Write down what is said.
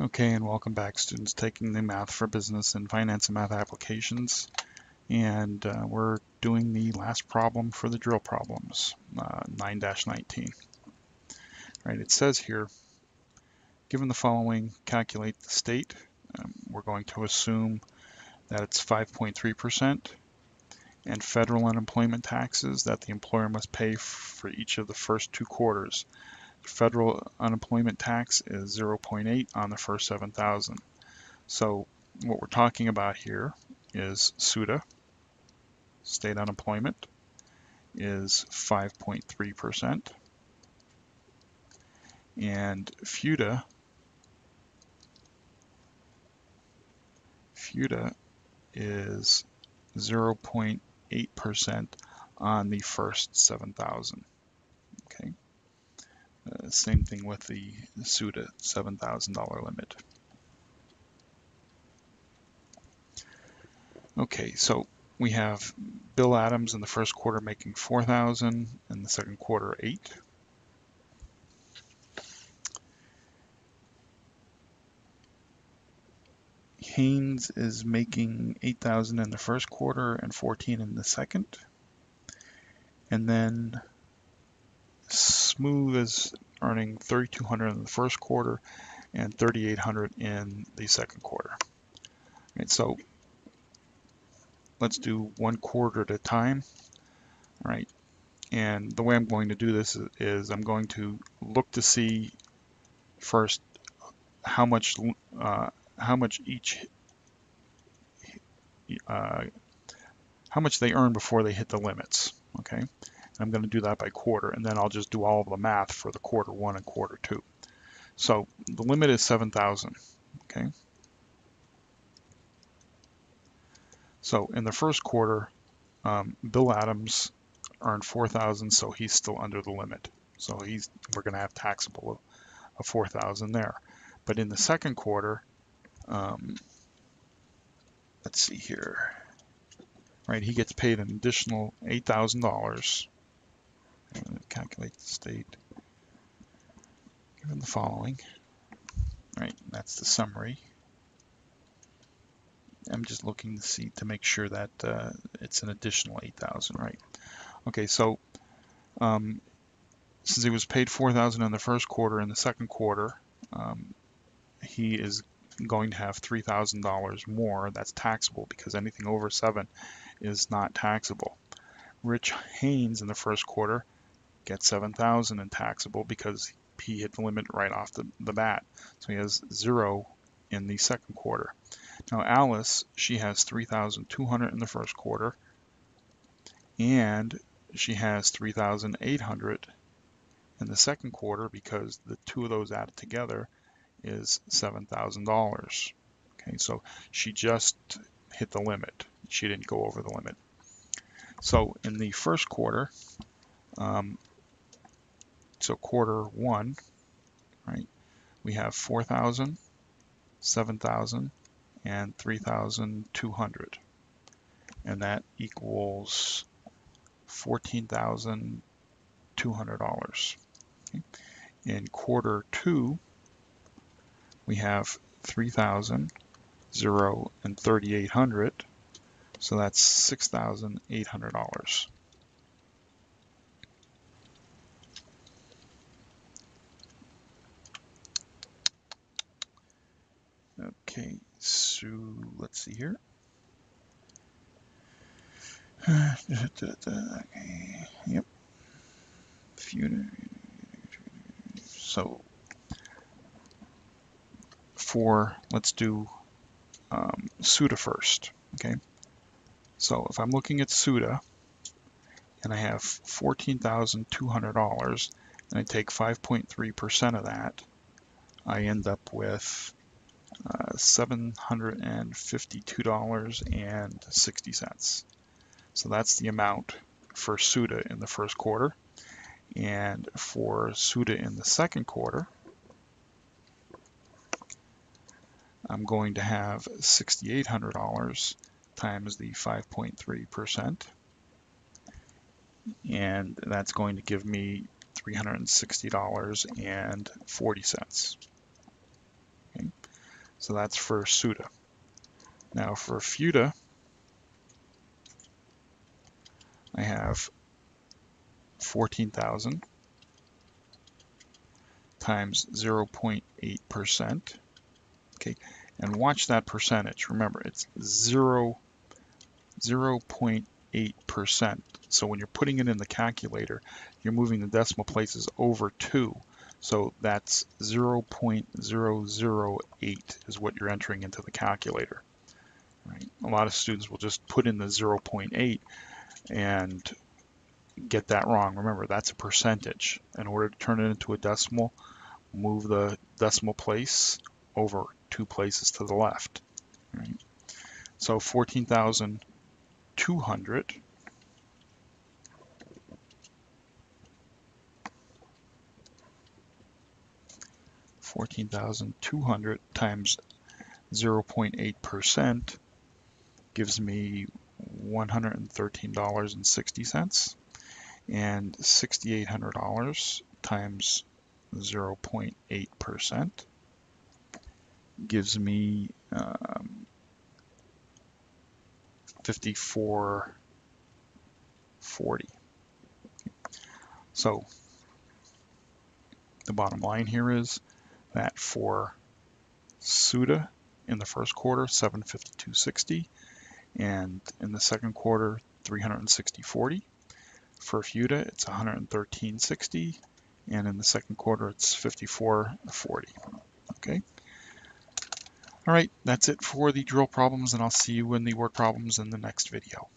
Okay, and welcome back students taking the Math for Business and Finance and Math applications. And uh, we're doing the last problem for the drill problems, 9-19. Uh, right, it says here, given the following, calculate the state. Um, we're going to assume that it's 5.3% and federal unemployment taxes that the employer must pay for each of the first two quarters federal unemployment tax is 0.8 on the first 7,000. So what we're talking about here is SUTA, state unemployment, is 5.3%. And FUTA, FUTA is 0.8% on the first 7,000. Uh, same thing with the SUTA $7,000 limit. Okay, so we have Bill Adams in the first quarter making 4,000 and the second quarter 8. Haynes is making 8,000 in the first quarter and 14 in the second. And then Smooth is earning 3,200 in the first quarter and 3,800 in the second quarter. Right, so let's do one quarter at a time. All right, and the way I'm going to do this is, is I'm going to look to see first how much uh, how much each uh, how much they earn before they hit the limits. Okay, I'm going to do that by quarter, and then I'll just do all of the math for the quarter one and quarter two. So the limit is 7,000, okay? So in the first quarter, um, Bill Adams earned 4,000, so he's still under the limit. So he's we're going to have taxable of, of 4,000 there. But in the second quarter, um, let's see here, right? He gets paid an additional $8,000 calculate the state given the following. Right, that's the summary. I'm just looking to see to make sure that uh, it's an additional 8,000, right? Okay, so um, since he was paid 4,000 in the first quarter, in the second quarter, um, he is going to have $3,000 more. That's taxable because anything over seven is not taxable. Rich Haynes in the first quarter gets 7,000 in taxable because he hit the limit right off the, the bat. So he has zero in the second quarter. Now Alice, she has 3,200 in the first quarter and she has 3,800 in the second quarter because the two of those added together is $7,000. Okay, so she just hit the limit. She didn't go over the limit. So in the first quarter, um, so quarter one, right, we have 4,000, 7,000, and 3,200. And that equals $14,200. Okay. In quarter two, we have 3,000, 0, and 3,800. So that's $6,800. Okay, so let's see here. Yep. So for let's do um, SUTA first. Okay. So if I'm looking at SUTA and I have $14,200 and I take 5.3% of that, I end up with uh, $752.60. So that's the amount for SUTA in the first quarter. And for SUTA in the second quarter, I'm going to have $6,800 times the 5.3%. And that's going to give me $360.40. So that's for SUTA. Now for FUTA, I have 14,000 times 0.8%. Okay, and watch that percentage. Remember, it's 0, 0.8%. So when you're putting it in the calculator, you're moving the decimal places over 2. So that's 0.008 is what you're entering into the calculator. Right? A lot of students will just put in the 0.8 and get that wrong. Remember, that's a percentage. In order to turn it into a decimal, move the decimal place over two places to the left. Right? So 14,200 14,200 times 0.8% gives me $113.60 and $6,800 times 0.8% gives me um, 5440. So the bottom line here is that for SUTA in the first quarter, 752.60, and in the second quarter, 360.40. For FUTA, it's 113.60, and in the second quarter, it's 54.40. Okay. All right, that's it for the drill problems, and I'll see you in the word problems in the next video.